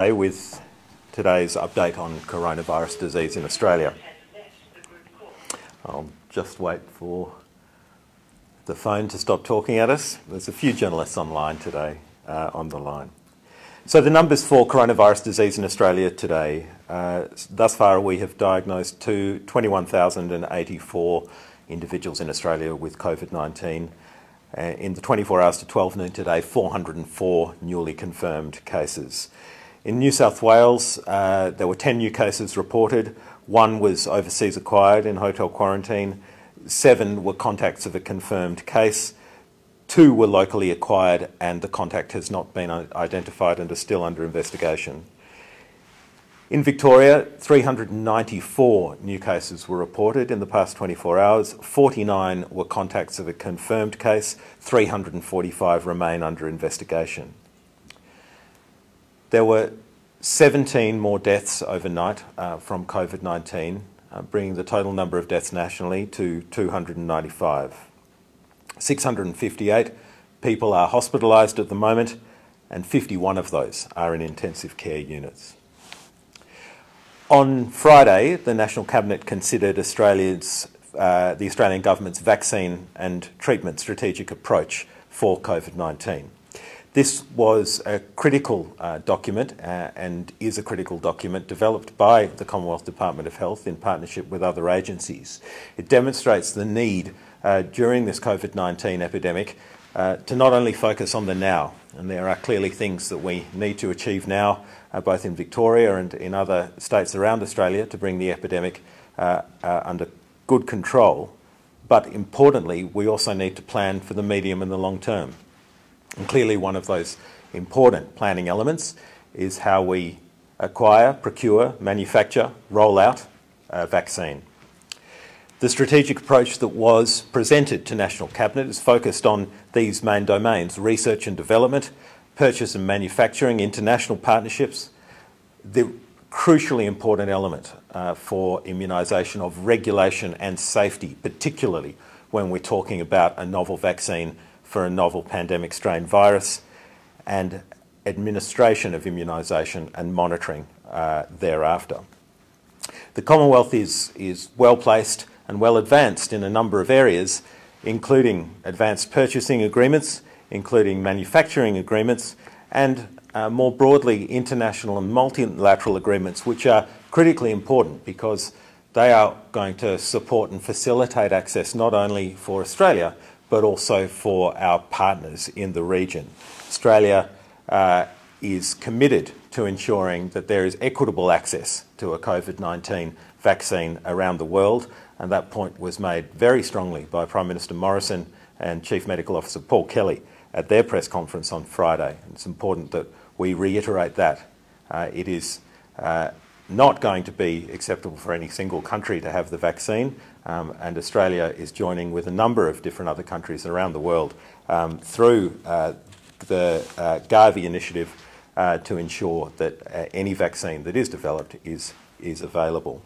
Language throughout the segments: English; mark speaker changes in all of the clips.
Speaker 1: with today's update on coronavirus disease in Australia. I'll just wait for the phone to stop talking at us. There's a few journalists online today uh, on the line. So the numbers for coronavirus disease in Australia today, uh, thus far we have diagnosed 21,084 individuals in Australia with COVID-19. Uh, in the 24 hours to 12 noon today, 404 newly confirmed cases. In New South Wales, uh, there were 10 new cases reported. One was overseas acquired in hotel quarantine. Seven were contacts of a confirmed case. Two were locally acquired, and the contact has not been identified and is still under investigation. In Victoria, 394 new cases were reported in the past 24 hours. 49 were contacts of a confirmed case. 345 remain under investigation. There were 17 more deaths overnight uh, from COVID 19, uh, bringing the total number of deaths nationally to 295. 658 people are hospitalised at the moment, and 51 of those are in intensive care units. On Friday, the National Cabinet considered Australia's, uh, the Australian Government's vaccine and treatment strategic approach for COVID 19. This was a critical uh, document uh, and is a critical document developed by the Commonwealth Department of Health in partnership with other agencies. It demonstrates the need uh, during this COVID 19 epidemic uh, to not only focus on the now, and there are clearly things that we need to achieve now, uh, both in Victoria and in other states around Australia, to bring the epidemic uh, under good control. But importantly, we also need to plan for the medium and the long term. And clearly, one of those important planning elements is how we acquire, procure, manufacture, roll out a vaccine. The strategic approach that was presented to National Cabinet is focused on these main domains research and development, purchase and manufacturing, international partnerships. The crucially important element uh, for immunisation of regulation and safety, particularly when we're talking about a novel vaccine for a novel pandemic strain virus and administration of immunisation and monitoring uh, thereafter. The Commonwealth is, is well placed and well advanced in a number of areas, including advanced purchasing agreements, including manufacturing agreements, and uh, more broadly, international and multilateral agreements, which are critically important because they are going to support and facilitate access not only for Australia but also for our partners in the region. Australia uh, is committed to ensuring that there is equitable access to a COVID 19 vaccine around the world, and that point was made very strongly by Prime Minister Morrison and Chief Medical Officer Paul Kelly at their press conference on Friday. It's important that we reiterate that. Uh, it is uh, not going to be acceptable for any single country to have the vaccine, um, and Australia is joining with a number of different other countries around the world um, through uh, the uh, Gavi initiative uh, to ensure that uh, any vaccine that is developed is, is available.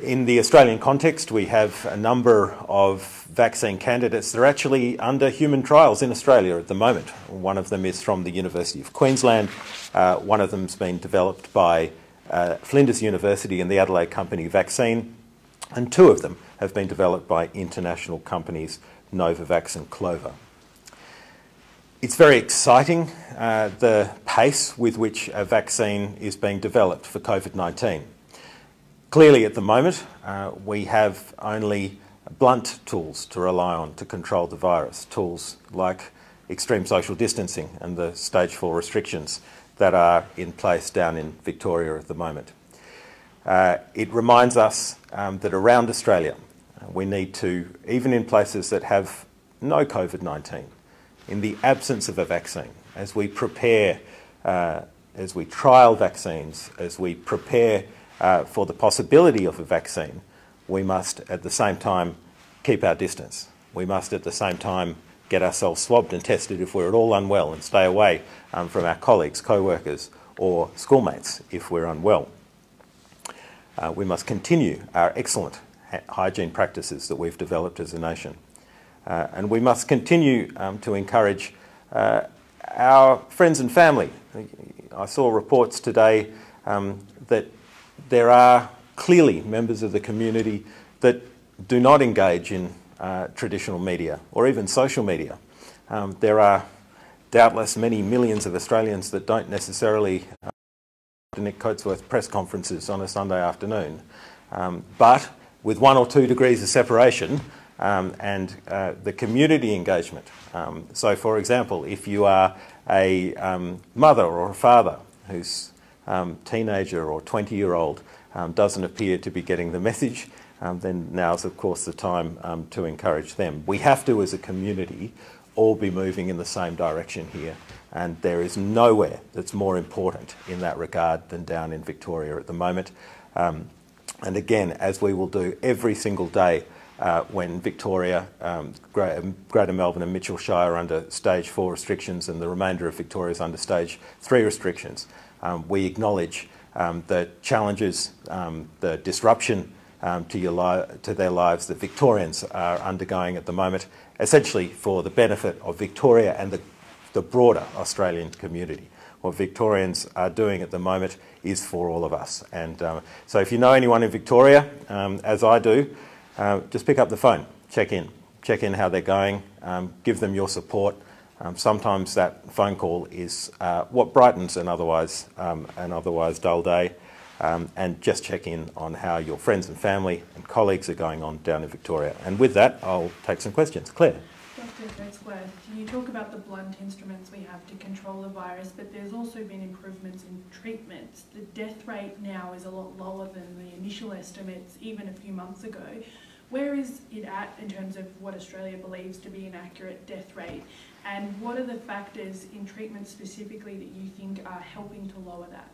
Speaker 1: In the Australian context, we have a number of vaccine candidates that are actually under human trials in Australia at the moment. One of them is from the University of Queensland. Uh, one of them has been developed by uh, Flinders University and the Adelaide Company Vaxine, and two of them have been developed by international companies Novavax and Clover. It's very exciting uh, the pace with which a vaccine is being developed for COVID 19. Clearly, at the moment, uh, we have only blunt tools to rely on to control the virus, tools like extreme social distancing and the stage 4 restrictions that are in place down in Victoria at the moment. Uh, it reminds us um, that around Australia, we need to, even in places that have no COVID 19, in the absence of a vaccine, as we prepare, uh, as we trial vaccines, as we prepare uh, for the possibility of a vaccine, we must at the same time keep our distance. We must at the same time get ourselves swabbed and tested if we're at all unwell and stay away um, from our colleagues, co-workers or schoolmates if we're unwell. Uh, we must continue our excellent hygiene practices that we've developed as a nation. Uh, and we must continue um, to encourage uh, our friends and family, I saw reports today um, that there are clearly members of the community that do not engage in uh, traditional media or even social media. Um, there are doubtless many millions of Australians that don't necessarily uh, Nick Coatsworth press conferences on a Sunday afternoon. Um, but with one or two degrees of separation um, and uh, the community engagement. Um, so, for example, if you are a um, mother or a father whose um, teenager or 20 year old um, doesn't appear to be getting the message, then now's, of course, the time to encourage them. We have to, as a community, all be moving in the same direction here. And there is nowhere that's more important in that regard than down in Victoria at the moment. Um, and again, as we will do every single day uh, when Victoria, um, Greater Melbourne and Mitchell Shire are under stage four restrictions and the remainder of Victoria is under stage three restrictions, um, we acknowledge um, the challenges, um, the disruption um, to, to, their lives that Victorians are undergoing at the moment, essentially for the benefit of Victoria and the, the broader Australian community. What Victorians are doing at the moment is for all of us. And um, so if you know anyone in Victoria, um, as I do, uh, just pick up the phone, check in, check in how they're going, um, give them your support. Um, sometimes that phone call is uh, what brightens an otherwise, um, an otherwise dull day um, and just check in on how your friends and family and colleagues are going on down in Victoria. And with that, I'll take some questions. Claire.
Speaker 2: Dr. You talk about the blunt instruments we have to control the virus, but there's also been improvements in treatments. The death rate now is a lot lower than the initial estimates, even a few months ago. Where is it at in terms of what Australia believes to be an accurate death rate? And what are the factors in treatment specifically that you think are helping to lower that?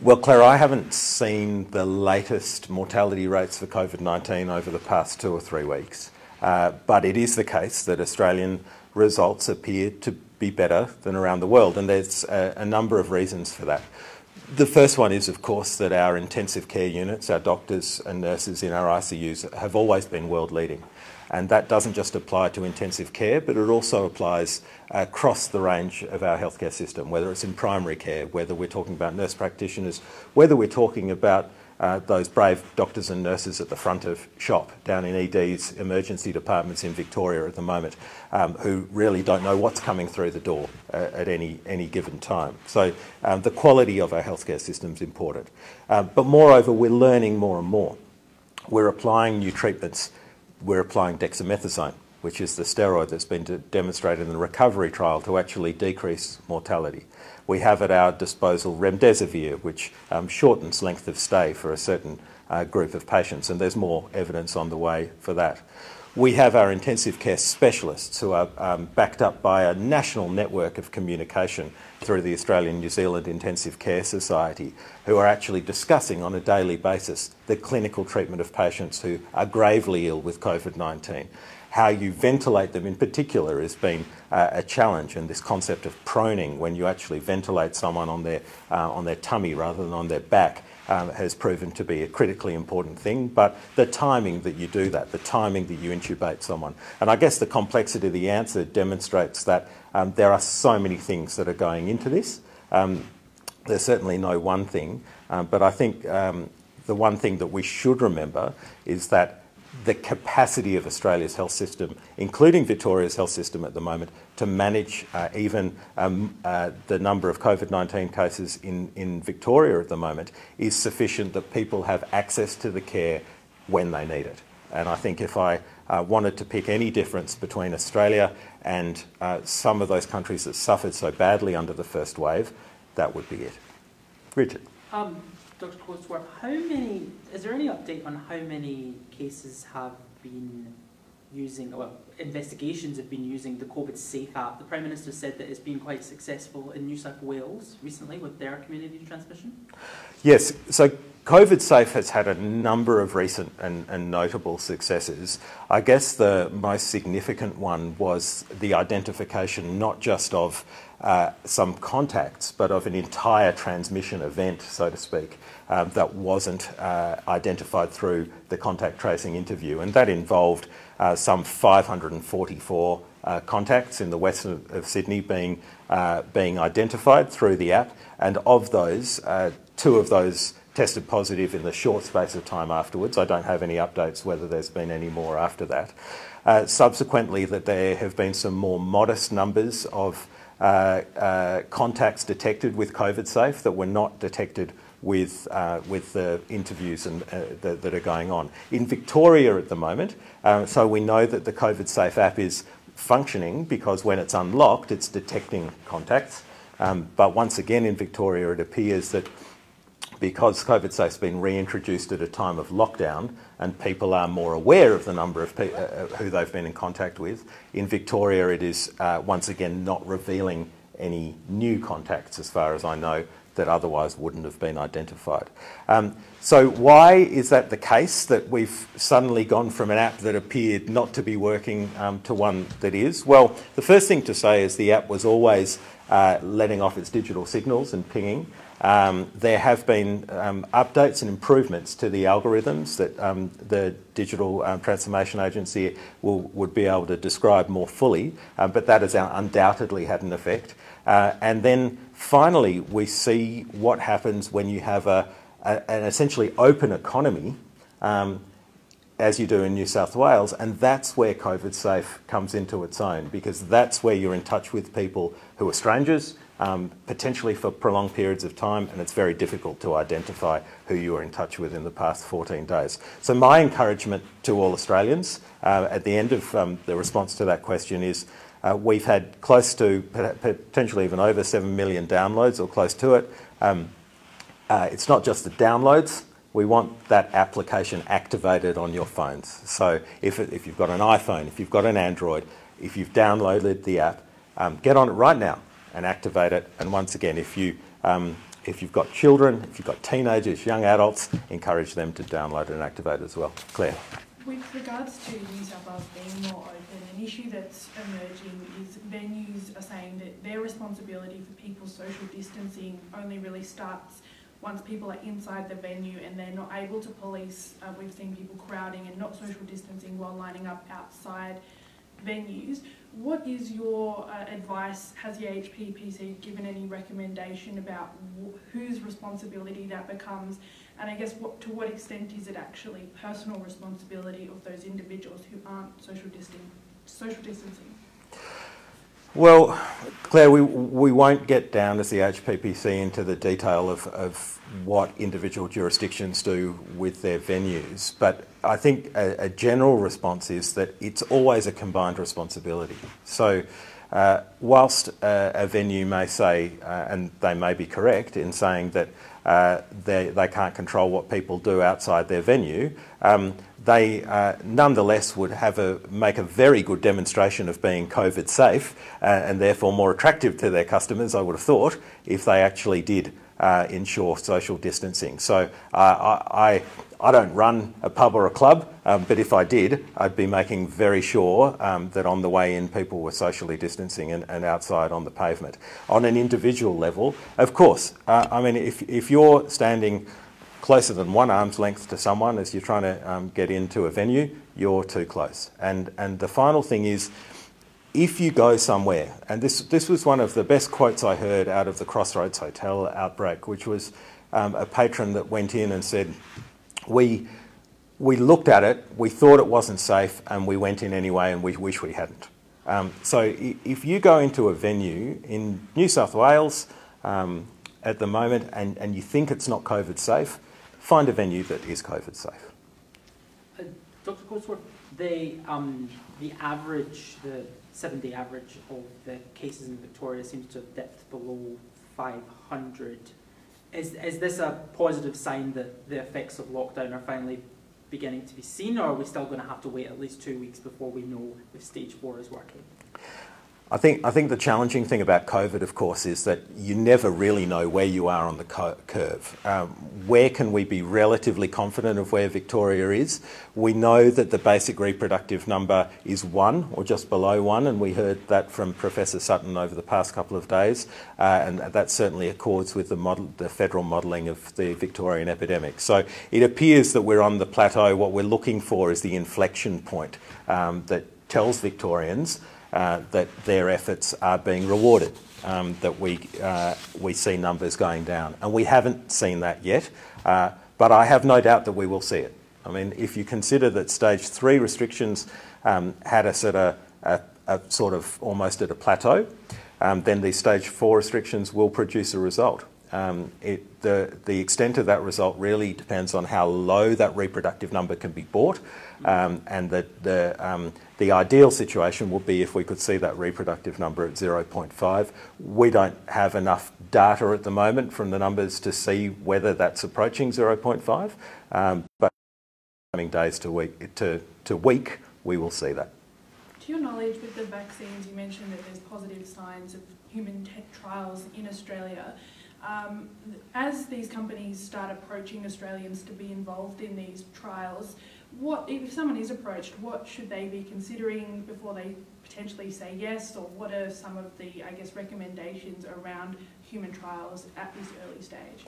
Speaker 1: Well, Claire, I haven't seen the latest mortality rates for COVID 19 over the past two or three weeks, uh, but it is the case that Australian results appear to be better than around the world, and there's a, a number of reasons for that. The first one is, of course, that our intensive care units, our doctors and nurses in our ICUs, have always been world leading. And that doesn't just apply to intensive care, but it also applies across the range of our healthcare system, whether it's in primary care, whether we're talking about nurse practitioners, whether we're talking about uh, those brave doctors and nurses at the front of shop down in ED's emergency departments in Victoria at the moment, um, who really don't know what's coming through the door uh, at any, any given time. So um, the quality of our healthcare system is important. Uh, but moreover, we're learning more and more. We're applying new treatments we're applying dexamethasone, which is the steroid that's been demonstrated in the recovery trial to actually decrease mortality. We have at our disposal remdesivir, which um, shortens length of stay for a certain uh, group of patients, and there's more evidence on the way for that. We have our intensive care specialists who are um, backed up by a national network of communication through the Australian New Zealand Intensive Care Society, who are actually discussing on a daily basis the clinical treatment of patients who are gravely ill with COVID 19. How you ventilate them in particular has been uh, a challenge, and this concept of proning, when you actually ventilate someone on their, uh, on their tummy rather than on their back, um, has proven to be a critically important thing, but the timing that you do that, the timing that you intubate someone. And I guess the complexity of the answer demonstrates that um, there are so many things that are going into this. Um, there's certainly no one thing, um, but I think um, the one thing that we should remember is that the capacity of Australia's health system, including Victoria's health system at the moment, to manage uh, even um, uh, the number of COVID 19 cases in, in Victoria at the moment is sufficient that people have access to the care when they need it. And I think if I uh, wanted to pick any difference between Australia and uh, some of those countries that suffered so badly under the first wave, that would be it. Richard.
Speaker 3: Um, Dr. Coatsworth, how many, is there any update on how many cases have been using, well, investigations have been using the COVID Safe app? The Prime Minister said that it's been quite successful in New South Wales recently with their community transmission.
Speaker 1: Yes, so COVID Safe has had a number of recent and, and, notable successes. I guess the most significant one was the identification not just of uh, some contacts, but of an entire transmission event, so to speak, um, that wasn't uh, identified through the contact tracing interview. And that involved some 544 uh, contacts in the west of, of Sydney being, uh, being identified through the app, and of those, uh, two of those tested positive in the short space of time afterwards. I don't have any updates whether there's been any more after that. Uh, subsequently, that there have been some more modest numbers of uh, uh, contacts detected with COVID safe that were not detected with, uh, with the interviews and, uh, that, that, are going on. In Victoria at the moment, uh, so we know that the COVID Safe app is functioning because when it's unlocked, it's detecting contacts. Um, but once again in Victoria, it appears that because COVID Safe's been reintroduced at a time of lockdown and people are more aware of the number of people uh, uh, who they've been in contact with, in Victoria it is uh, once again not revealing any new contacts as far as I know that otherwise wouldn't have been identified. Um, so why is that the case that we've suddenly gone from an app that appeared not to be working um, to one that is? Well, the first thing to say is the app was always uh, letting off its digital signals and pinging. Um, there have been um, updates and improvements to the algorithms that um, the Digital um, Transformation Agency will, would be able to describe more fully, uh, but that has undoubtedly had an effect. Uh, and then finally, we see what happens when you have a, a an essentially open economy um, as you do in New South Wales, and that's where COVID Safe comes into its own because that's where you're in touch with people who are strangers, um, potentially for prolonged periods of time, and it's very difficult to identify who you were in touch with in the past 14 days. So, my encouragement to all Australians uh, at the end of um, the response to that question is uh, we've had close to potentially even over 7 million downloads or close to it. Um, uh, it's not just the downloads. We want that application activated on your phones. So if, if you've got an iPhone, if you've got an Android, if you've downloaded the app, um, get on it right now and activate it. And once again, if, you, um, if you've got children, if you've got teenagers, young adults, encourage them to download and activate as well. Claire.
Speaker 2: With regards to New South Wales being more open, an issue that's emerging is venues are saying that their responsibility for people's social distancing only really starts once people are inside the venue and they're not able to police. Uh, we've seen people crowding and not social distancing while lining up outside venues. What is your uh, advice? Has the HPPC given any recommendation about whose responsibility that becomes? And I guess what, to what extent is it actually personal responsibility of those individuals who aren't social, distan- social distancing?
Speaker 1: Well, Claire, we, we won't get down as the HPPC into the detail of, of what individual jurisdictions do with their venues, but I think a, a general response is that it's always a combined responsibility. So, uh, whilst uh, a venue may say, uh, and they may be correct in saying that uh, they, they can't control what people do outside their venue, um, they uh, nonetheless would have a, make a very good demonstration of being COVID safe and therefore more attractive to their customers, I would have thought, if they actually did uh, ensure social distancing. So uh, I, I, don't run a pub or a club, um, but if I did, I'd be making very sure um, that on the way in people were socially distancing and, and, outside on the pavement. On an individual level, of course, uh, I mean, if, if you're standing closer than one arm's length to someone as you're trying to um, get into a venue, you're too close. And, and the final thing is, if you go somewhere, and this, this was one of the best quotes I heard out of the Crossroads Hotel outbreak, which was um, a patron that went in and said, we, we looked at it, we thought it wasn't safe, and we went in anyway, and we wish we hadn't. Um, so if you go into a venue in New South Wales um, at the moment and, and you think it's not COVID safe, find a venue that is COVID safe.
Speaker 3: Dr. Coatsworth, the, um, the average, the seven day average of the cases in Victoria seems to have dipped below 500. Is, is this a positive sign that the effects of lockdown are finally beginning to be seen, or are we still going to have to wait at least two weeks before we know if stage four is working?
Speaker 1: I think, I think the challenging thing about COVID, of course, is that you never really know where you are on the curve. Um, where can we be relatively confident of where Victoria is? We know that the basic reproductive number is one or just below one, and we heard that from Professor Sutton over the past couple of days, uh, and that certainly accords with the, model, the federal modelling of the Victorian epidemic. So it appears that we're on the plateau. What we're looking for is the inflection point um, that tells Victorians uh, that their efforts are being rewarded, um, that we, uh, we see numbers going down. And we haven't seen that yet, uh, but I have no doubt that we will see it. I mean, if you consider that stage three restrictions um, had us at a, a, a, sort of almost at a plateau, um, then these stage four restrictions will produce a result. Um, it, the, the extent of that result really depends on how low that reproductive number can be brought, um, and that the, um, the ideal situation would be if we could see that reproductive number at 0.5. We don't have enough data at the moment from the numbers to see whether that's approaching 0.5, um, but coming days to week, to, to week, we will see that.
Speaker 2: To your knowledge, with the vaccines, you mentioned that there's positive signs of human trials in Australia. Um, as these companies start approaching Australians to be involved in these trials, what if someone is approached, what should they be considering before they potentially say yes, or what are some of the, I guess, recommendations around human trials at this early stage?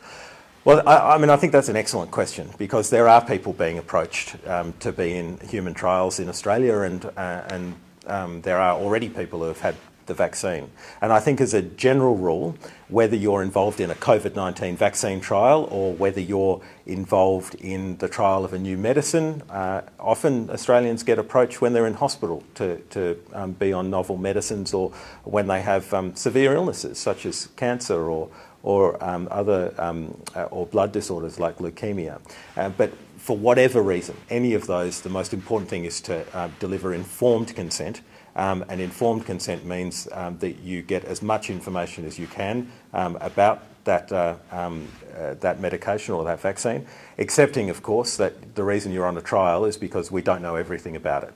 Speaker 1: Well, I, I, mean, I think that's an excellent question because there are people being approached um, to be in human trials in Australia, and uh, and um, there are already people who have had the vaccine. And I think, as a general rule, whether you're involved in a COVID 19 vaccine trial or whether you're involved in the trial of a new medicine, uh, often Australians get approached when they're in hospital to, to um, be on novel medicines or when they have um, severe illnesses such as cancer or or um, other um, uh, or blood disorders like leukemia. Uh, but for whatever reason, any of those, the most important thing is to uh, deliver informed consent um, and informed consent means um, that you get as much information as you can um, about that, uh, um, uh, that medication or that vaccine, accepting, of course, that the reason you're on a trial is because we don't know everything about it.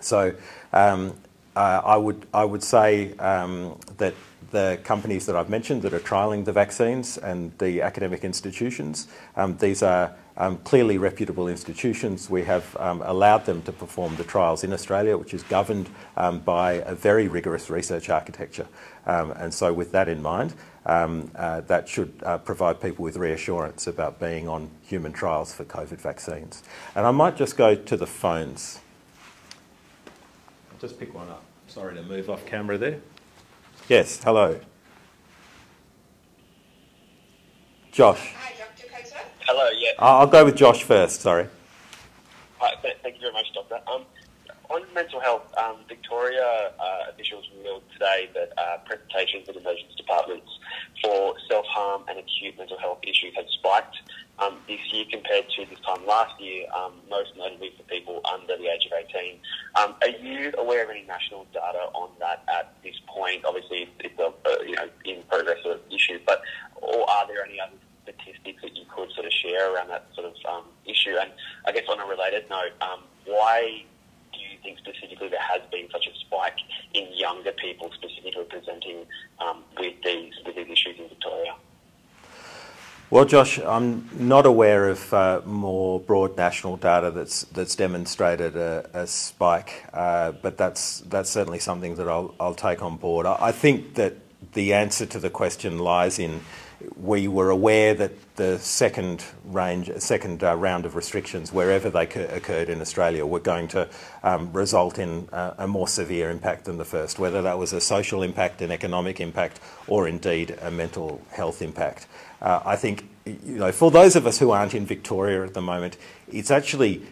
Speaker 1: So um, uh, I, would, I would say um, that the companies that I've mentioned that are trialling the vaccines and the academic institutions, these are um, clearly reputable institutions. We have um, allowed them to perform the trials in Australia, which is governed um, by a very rigorous research architecture. Um, and so, with that in mind, um, uh, that should uh, provide people with reassurance about being on human trials for COVID vaccines. And I might just go to the phones. I'll just pick one up. Sorry to move off camera there. Yes, hello. Josh.
Speaker 4: Hello, yeah.
Speaker 1: I'll go with Josh first, sorry.
Speaker 4: Hi, thank you very much, Doctor. Um, on mental health, um, Victoria uh, officials revealed today that uh, presentations at emergency departments for self-harm and acute mental health issues have spiked um, this year compared to this time last year, um, most notably for people under the age of 18. Um, are you aware of any national data on that at this point? Obviously, it's a, a you know in progress of issue, but or are there any other statistics that you could sort of share around that sort of um, issue? And I guess on a related note, um, why do you think specifically there has been such a spike in younger people specifically presenting um, with these with these issues in Victoria?
Speaker 1: Well, Josh, I'm not aware of uh, more broad national data that's that's demonstrated a, a spike, uh, but that's that's certainly something that I'll, I'll take on board. I, I think that the answer to the question lies in we were aware that the second range, second uh, round of restrictions, wherever they occurred in Australia, were going to um, result in uh, a more severe impact than the first, whether that was a social impact, an economic impact, or indeed a mental health impact. Uh, I think, you know, for those of us who aren't in Victoria at the moment, it's actually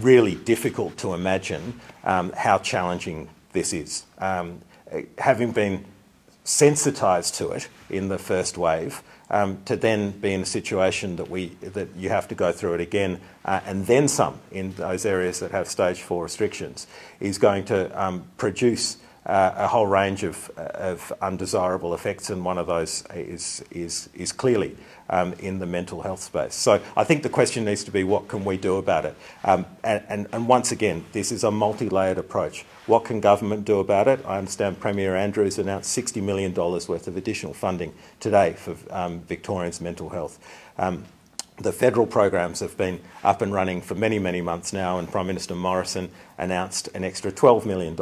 Speaker 1: really difficult to imagine um, how challenging this is. Um, having been sensitised to it in the first wave, um, to then be in a situation that we that you have to go through it again uh, and then some in those areas that have stage four restrictions is going to um, produce uh, a whole range of, of undesirable effects, and one of those is is is clearly um, in the mental health space. So I think the question needs to be what can we do about it? Um, and, and, and once again, this is a multi-layered approach. What can government do about it? I understand Premier Andrews announced $60 million worth of additional funding today for um, Victorians' mental health. Um, the federal programs have been up and running for many, many months now, and Prime Minister Morrison announced an extra $12 million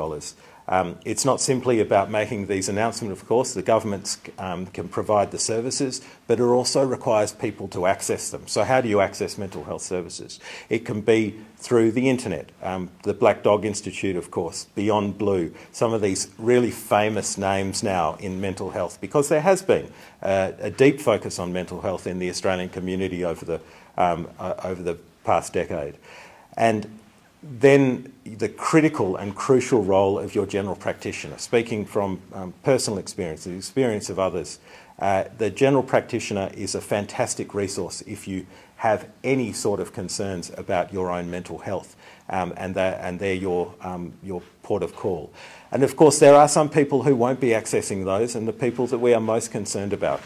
Speaker 1: Um, it's not simply about making these announcements, of course. The governments um, can provide the services, but it also requires people to access them. So, how do you access mental health services? It can be through the internet, um, the Black Dog Institute, of course, Beyond Blue, some of these really famous names now in mental health, because there has been uh, a deep focus on mental health in the Australian community over the, um, uh, over the past decade. And then the critical and crucial role of your general practitioner. Speaking from um, personal experience, the experience of others, uh, the general practitioner is a fantastic resource if you have any sort of concerns about your own mental health, um, and, they're, and they're your, um, your port of call. And of course, there are some people who won't be accessing those, and the people that we are most concerned about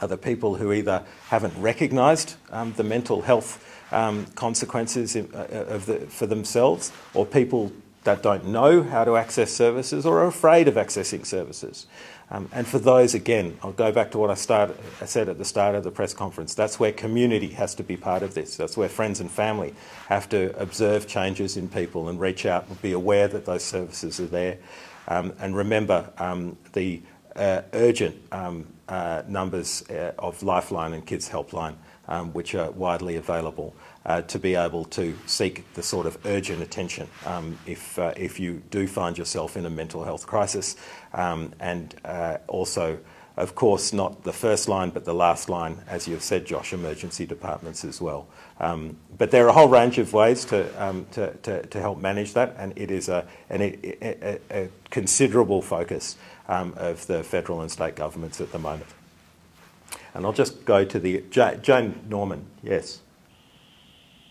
Speaker 1: are the people who either haven't recognised um, the mental health um, consequences in, uh, of the, for themselves, or people that don't know how to access services or are afraid of accessing services. Um, and for those, again, I'll go back to what I, started, I said at the start of the press conference. That's where community has to be part of this. That's where friends and family have to observe changes in people and reach out and be aware that those services are there. Um, and remember um, the uh, urgent um, uh, numbers uh, of Lifeline and Kids Helpline um, which are widely available uh, to be able to seek the sort of urgent attention um, if, uh, if you do find yourself in a mental health crisis. Um, and uh, also, of course, not the first line, but the last line, as you've said, Josh, emergency departments as well. Um, but there are a whole range of ways to, um, to, to, to, help manage that, and it is a, an, a, a considerable focus um, of the federal and state governments at the moment. And I'll just go to the Jane Norman. Yes.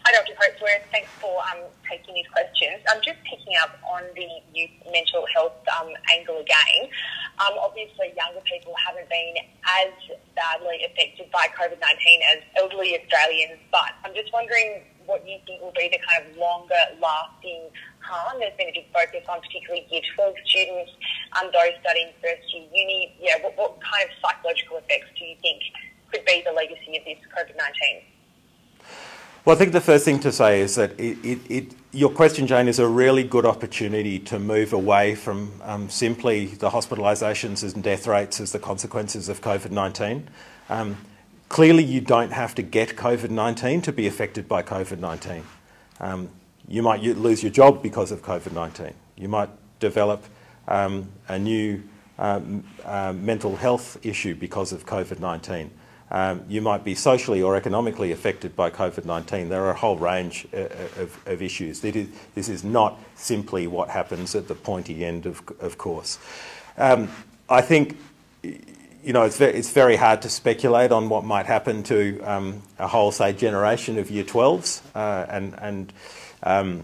Speaker 5: Hi, Dr. Coatsworth. Thanks for um, taking these questions. I'm just picking up on the youth mental health um, angle again. Um, obviously, younger people haven't been as badly affected by COVID 19 as elderly Australians, but I'm just wondering what you think will be the kind of longer lasting harm. There's been a big focus on particularly Year 12 students and those studying first year uni. Yeah, what, what kind of psychological effects do you think could be the legacy of this COVID 19?
Speaker 1: Well, I think the first thing to say is that it, it, it, your question, Jane, is a really good opportunity to move away from um, simply the hospitalisations and death rates as the consequences of COVID 19. Um, clearly, you don't have to get COVID 19 to be affected by COVID 19. Um, you might lose your job because of COVID 19. You might develop um, a new um, uh, mental health issue because of COVID 19. Um, you might be socially or economically affected by COVID 19. There are a whole range uh, uh of, of, issues. this is not simply what happens at the pointy end, of, of course. Um, I think you know, it's very, it's very hard to speculate on what might happen to um, a whole, say, generation of Year 12s, uh, and, and um,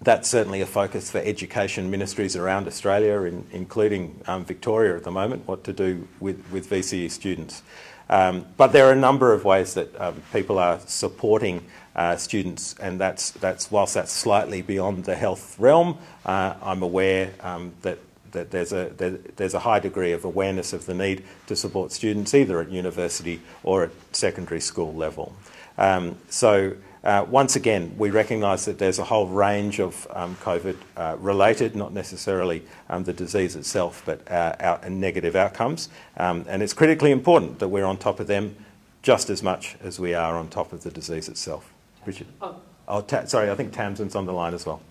Speaker 1: that's certainly a focus for education ministries around Australia, in, including um, Victoria at the moment, what to do with, with VCE students. Um, but there are a number of ways that um, people are supporting uh, students, and that's, that's whilst that's slightly beyond the health realm, uh, I'm aware um, that that there's a there, there's a high degree of awareness of the need to support students either at university or at secondary school level. Um, so uh, once again, we recognise that there's a whole range of um, COVID uh, related, not necessarily um, the disease itself, but uh, out, negative outcomes. Um, and it's critically important that we're on top of them just as much as we are on top of the disease itself. Richard? Oh, oh ta- sorry, I think Tamsin's on the line as well.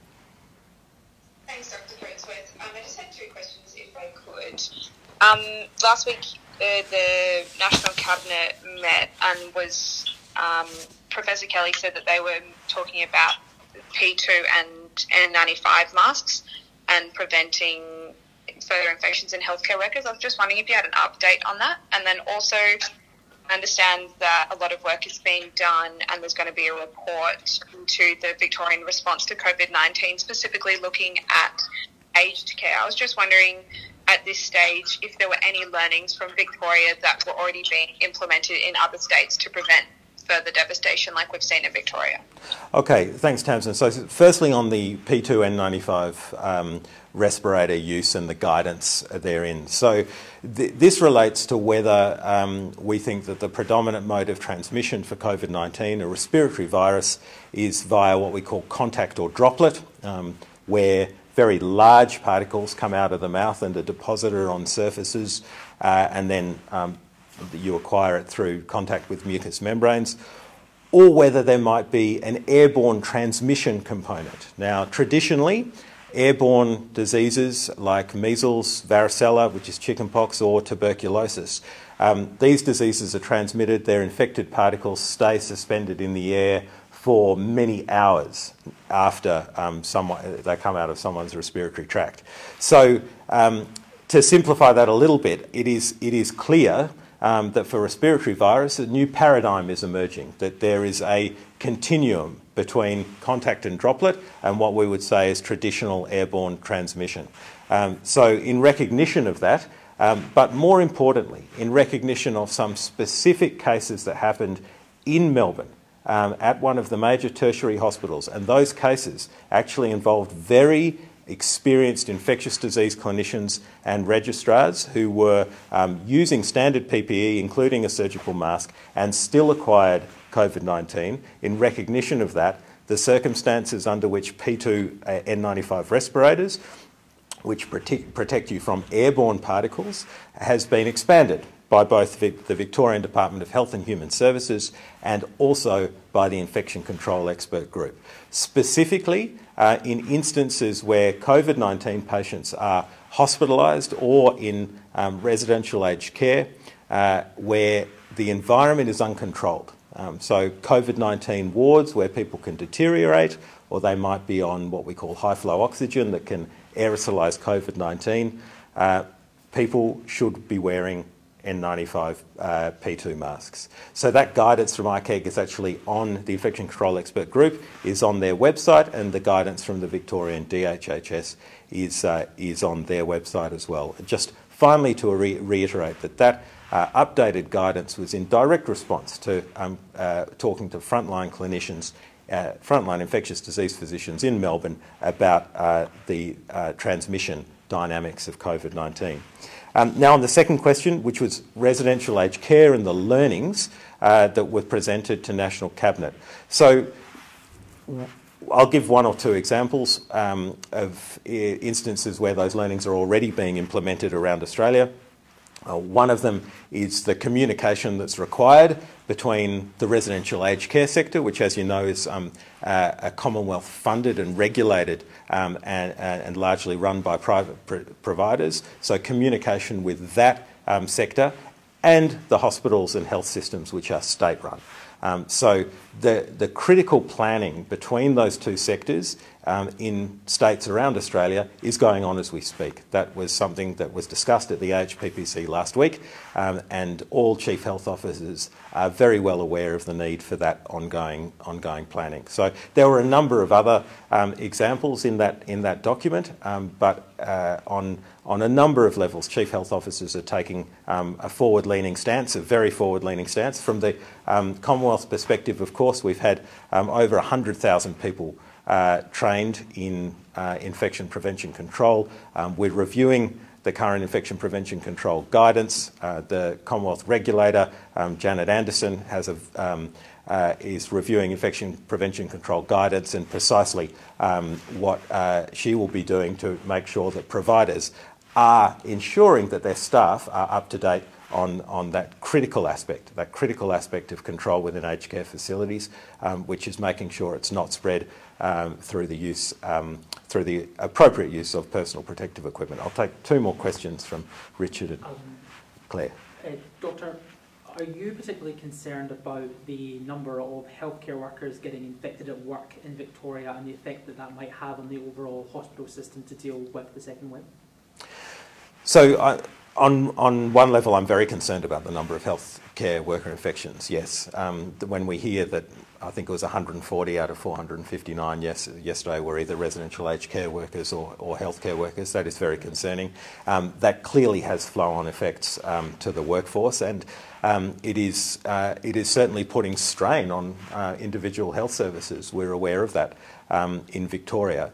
Speaker 6: Thanks, Dr. Coatsworth. Um, I just had two questions, if I could. Um, last week, uh, the National Cabinet met and was um, Professor Kelly said that they were talking about P2 and N95 masks and preventing further infections in healthcare workers. I was just wondering if you had an update on that. And then also, I understand that a lot of work is being done and there's going to be a report into the Victorian response to COVID 19, specifically looking at aged care. I was just wondering at this stage if there were any learnings from Victoria that were already being implemented in other states to prevent further devastation like we've seen in Victoria.
Speaker 1: Okay, thanks, Tamsin. So, firstly, on the P2N95 um, respirator use and the guidance therein. So, th- this relates to whether um, we think that the predominant mode of transmission for COVID 19, a respiratory virus, is via what we call contact or droplet, um, where very large particles come out of the mouth and are deposited on surfaces, uh, and then um, you acquire it through contact with mucous membranes, or whether there might be an airborne transmission component. Now, traditionally, airborne diseases like measles, varicella, which is chickenpox, or tuberculosis. Um, these diseases are transmitted, their infected particles stay suspended in the air for many hours after um, someone, they come out of someone's respiratory tract. So, um, to simplify that a little bit, it is, it is clear um, that for respiratory virus, a new paradigm is emerging, that there is a continuum between contact and droplet and what we would say is traditional airborne transmission. Um, so, in recognition of that, um, but more importantly, in recognition of some specific cases that happened in Melbourne um, at one of the major tertiary hospitals, and those cases actually involved very experienced infectious disease clinicians and registrars who were um, using standard PPE, including a surgical mask, and still acquired COVID 19. In recognition of that, the circumstances under which P2 uh, N95 respirators, which protect, protect you from airborne particles, has been expanded by both the Victorian Department of Health and Human Services and also by the Infection Control Expert Group. Specifically, uh, in instances where COVID 19 patients are hospitalised or in um, residential aged care, uh, where the environment is uncontrolled. Um, so, COVID 19 wards where people can deteriorate, or they might be on what we call high flow oxygen that can aerosolise COVID 19. Uh, people should be wearing N95 uh, P2 masks. So that guidance from ICEG is actually on the Infection Control Expert Group, is on their website, and the guidance from the Victorian DHHS is, uh, is on their website as well. Just finally to re reiterate that that uh, updated guidance was in direct response to um, uh, talking to frontline clinicians uh, frontline infectious disease physicians in Melbourne about uh, the uh, transmission dynamics of COVID 19. Um, now, on the second question, which was residential aged care and the learnings uh, that were presented to National Cabinet. So, I'll give one or two examples um, of instances where those learnings are already being implemented around Australia. Uh, one of them is the communication that's required between the residential aged care sector, which, as you know, is um, uh, a Commonwealth funded and regulated um, and, and, largely run by private pr providers. So, communication with that um, sector and the hospitals and health systems, which are state run. Um, so, the, the critical planning between those two sectors um, in states around Australia is going on as we speak. That was something that was discussed at the AHPPC last week, um, and all chief health officers are very well aware of the need for that ongoing, ongoing planning. So there were a number of other um, examples in that, in that document, um, but uh, on, on a number of levels, chief health officers are taking um, a forward-leaning stance, a very forward-leaning stance. From the um, Commonwealth perspective, of course, we've had over 100,000 people uh, trained in uh, infection prevention control. Um, we're reviewing the current infection prevention control guidance. Uh, the Commonwealth regulator, um, Janet Anderson, has a, um, uh, is reviewing infection prevention control guidance and precisely um, what uh, she will be doing to make sure that providers are ensuring that their staff are up to date on, on that critical aspect, that critical aspect of control within aged care facilities, um, which is making sure it's not spread um, through the use, um, through the appropriate use of personal protective equipment. I'll take two more questions from Richard and um, Claire.
Speaker 3: Uh, Doctor, are you particularly concerned about the number of healthcare workers getting infected at work in Victoria and the effect that that might have on the overall hospital system to deal with the second wave?
Speaker 1: So, uh, on, on one level, I'm very concerned about the number of healthcare worker infections, yes. Um, when we hear that I think it was 140 out of 459 yes, yesterday were either residential aged care workers or, or healthcare workers. That is very concerning. Um, that clearly has flow-on effects um, to the workforce, and um, it is uh, it is certainly putting strain on uh, individual health services. We're aware of that um, in Victoria.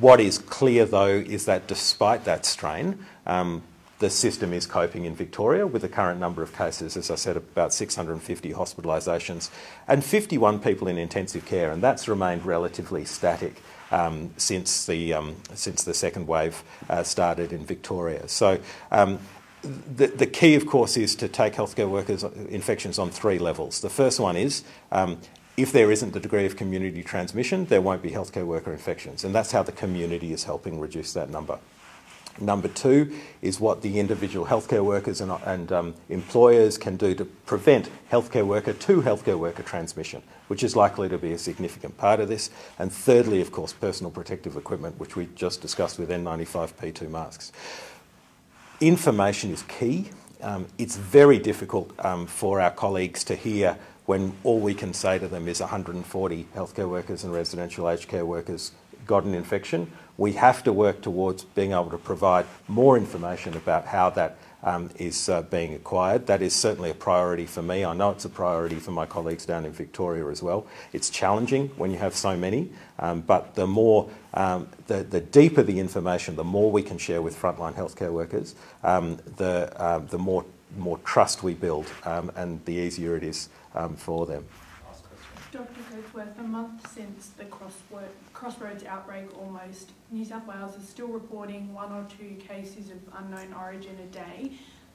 Speaker 1: What is clear, though, is that despite that strain, um, the system is coping in Victoria with the current number of cases, as I said, about 650 hospitalisations and 51 people in intensive care, and that's remained relatively static um, since the um, since the second wave uh, started in Victoria. So. Um, the, the, key, of course, is to take healthcare workers' infections on three levels. The first one is um, if there isn't the degree of community transmission, there won't be healthcare worker infections, and that's how the community is helping reduce that number. Number two is what the individual healthcare workers and, and um, employers can do to prevent healthcare worker to healthcare worker transmission, which is likely to be a significant part of this. And thirdly, of course, personal protective equipment, which we just discussed with N95 P2 masks. Information is key. Um, it's very difficult um, for our colleagues to hear when all we can say to them is 140 healthcare workers and residential aged care workers got an infection we have to work towards being able to provide more information about how that um, is uh, being acquired. That is certainly a priority for me. I know it's a priority for my colleagues down in Victoria as well. It's challenging when you have so many, um, but the more, um, the, the deeper the information, the more we can share with frontline healthcare workers, um, the, uh, the more, more trust we build um, and the easier it is for them.
Speaker 2: Coatsworth, a month since the Crossroads outbreak almost, New South Wales is still reporting one or two cases of unknown origin a day.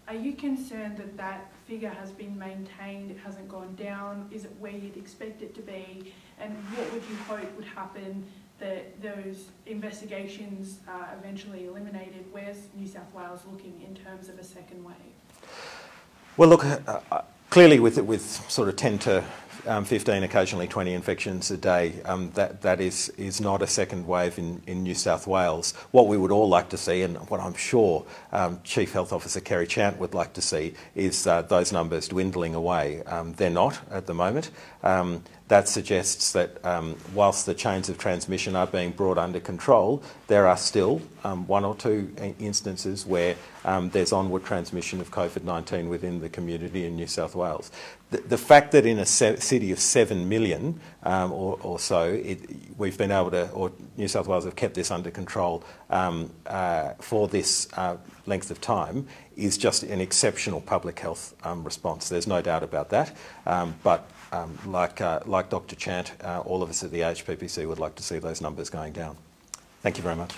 Speaker 2: Are you concerned that that figure has been maintained, it hasn't gone down? Is it where you'd expect it to be? And what would you hope would happen that those investigations are eventually eliminated? Where's New South Wales looking in terms of a second wave?
Speaker 1: Well, look, uh, uh clearly with, with sort of 10 to um, 15, occasionally 20 infections a day. Um, that that is is not a second wave in, in New South Wales. What we would all like to see, and what I'm sure um, Chief Health Officer Kerry Chant would like to see, is uh, those numbers dwindling away. Um, they're not at the moment. That suggests that um, whilst the chains of transmission are being brought under control, there are still um, one or two instances where um, there's onward transmission of COVID 19 within the community in New South Wales. The, the fact that in a city of 7 million um, or, or, so, it, we've been able to, or New South Wales have kept this under control um, uh, for this uh, length of time is just an exceptional public health um, response. There's no doubt about that. but um, like, uh, like Dr Chant, uh, all of us at the AHPPC would like to see those numbers going down. Thank you very much.